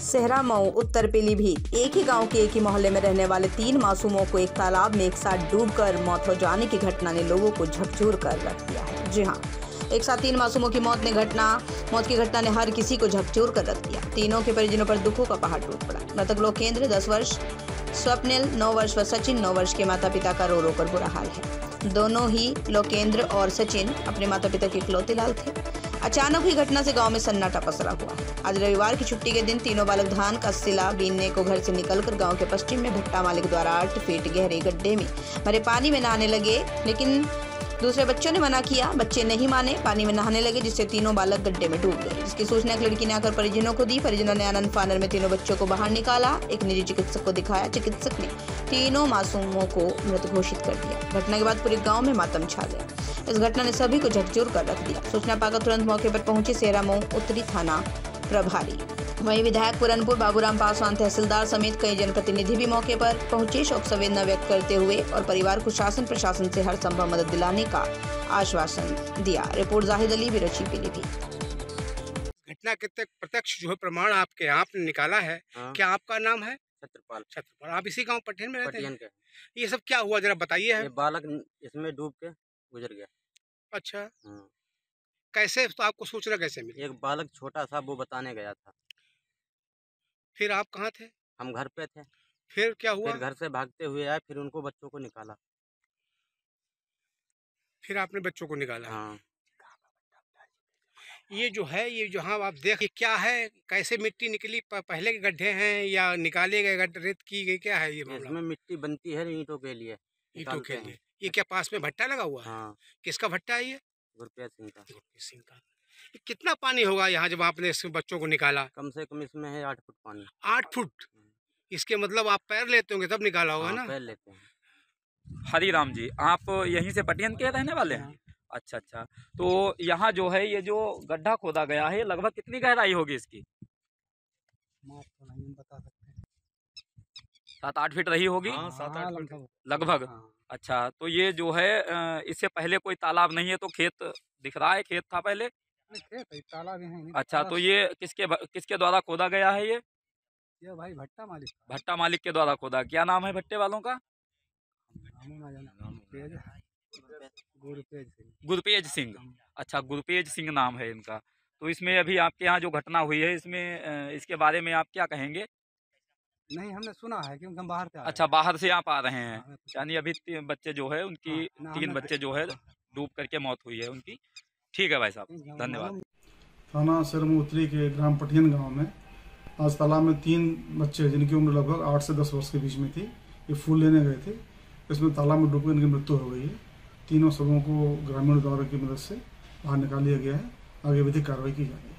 सेहरा, मऊ, उत्तर पीलीभीत एक ही गाँव के एक ही मोहल्ले में रहने वाले तीन मासूमों को एक तालाब में एक साथ डूबकर मौत हो जाने की घटना ने लोगों को झकझोर कर रख दिया है। जी हाँ एक साथ तीन मासूमों की मौत ने घटना, मौत की घटना ने हर किसी को झकझोर कर रख दिया। तीनों के परिजनों पर दुखों का पहाड़ टूट पड़ा। मृतक लोग केंद्र, दस वर्ष, स्वप्निल, नौ वर्ष व सचिन, नौ वर्ष के माता पिता का रो रो कर बुरा हाल है। दोनों ही लोकेंद्र और सचिन अपने माता पिता के इकलौते लाल थे। अचानक हुई घटना से गाँव में सन्नाटा पसरा हुआ। आज रविवार की छुट्टी के दिन तीनों बालक धान का सिला बीनने को घर से निकलकर गाँव के पश्चिम में भट्टा मालिक द्वारा आठ फीट गहरे गड्ढे में, भरे पानी में नहाने लगे, लेकिन दूसरे बच्चों ने मना किया, बच्चे नहीं माने, पानी में नहाने लगे, जिससे तीनों बालक गड्ढे में डूब गए। जिसकी सूचना एक लड़की ने आकर परिजनों को दी। परिजनों ने आनंद फानर में तीनों बच्चों को बाहर निकाला। एक निजी चिकित्सक को दिखाया। चिकित्सक ने तीनों मासूमों को मृत घोषित कर दिया। घटना के बाद पूरे गाँव में मातम छा गया। इस घटना ने सभी को झकझोर कर रख दिया। सूचना पाकर तुरंत मौके पर पहुँचे सेरा मऊ उत्तरी थाना प्रभारी। वहीं विधायक पुरनपुर बाबूराम पासवान तहसीलदार समेत कई जनप्रतिनिधि भी मौके पर पहुँचे। शोक संवेदना व्यक्त करते हुए और परिवार को शासन प्रशासन से हर संभव मदद दिलाने का आश्वासन दिया। रिपोर्ट जाहिद अली बिरची पीलीभीत। घटना के तक प्रत्यक्ष जो है प्रमाण आपके आपने निकाला है हाँ, क्या आपका नाम है? छत्रपाल। छत्रपाल। आप इसी गाँव पटेन में रहते हैं? ये सब क्या हुआ जरा बताइए बालक इसमें डूब के गुजर गया। अच्छा। हाँ, कैसे तो आपको सूचना कैसे मिली? एक बालक छोटा सा वो बताने गया था। फिर आप कहाँ थे? हम घर पे थे। फिर क्या हुआ? फिर घर से भागते हुए आए फिर उनको बच्चों को निकाला। फिर आपने बच्चों को निकाला। हाँ। ये जो है ये जहाँ आप देख ये क्या है? कैसे मिट्टी निकली? पहले के गड्ढे हैं या निकाले गए गड्ढे रेत की गई क्या है ये इसमें मिट्टी बनती है ईंटों के लिए ईटों के लिए। ये क्या पास में भट्टा लगा हुआ है? हाँ। किसका भट्टा है ये? गुरप्रिया सिंह का। गुरप्रीत सिंह का। कितना पानी होगा यहाँ जब आपने इस बच्चों को निकाला? कम से कम इसमें है आठ फुट पानी। आठ फुट? इसके मतलब आप पैर लेते होंगे तब निकाला होगा हाँ, ना? पैर लेते हैं। हरीराम जी आप यहीं से पटियन के रहने वाले हैं? अच्छा अच्छा। तो यहाँ जो है ये जो गड्ढा खोदा गया है लगभग कितनी गहराई होगी इसकी? बता सकते सात आठ फीट रही होगी? हाँ, सात आठ फुट। लगभग। अच्छा तो ये जो है इससे पहले कोई तालाब नहीं है तो खेत दिख रहा है खेत था पहले? है अच्छा तो ये किसके किसके द्वारा खोदा गया है ये? ये भाई भट्टा मालिक भट्टा मालिक के द्वारा खोदा। क्या नाम है भट्टे वालों का? गुरपेज सिंह। अच्छा गुरपेज सिंह नाम है इनका। तो इसमें अभी आपके यहाँ जो घटना हुई है इसमें इसके बारे में आप क्या कहेंगे? नहीं हमने सुना है क्योंकि हम बाहर से अच्छा बाहर से आप आ रहे हैं। हैं। यानी अभी बच्चे जो है उनकी हाँ, तीन बच्चे जो है। डूब करके मौत हुई है उनकी। ठीक है भाई साहब धन्यवाद। थाना शर्म उत्तरी के ग्राम पटियन गाँव में आज तालाब में तीन बच्चे जिनकी उम्र लगभग आठ से दस वर्ष के बीच में थी। ये फूल लेने गए थे। इसमें तालाब में डूबकर इनकी मृत्यु हो गई है। तीनों सबों को ग्रामीण द्वारा की मदद से बाहर निकाल लिया गया है। आगे विधिक कार्रवाई की जा रही है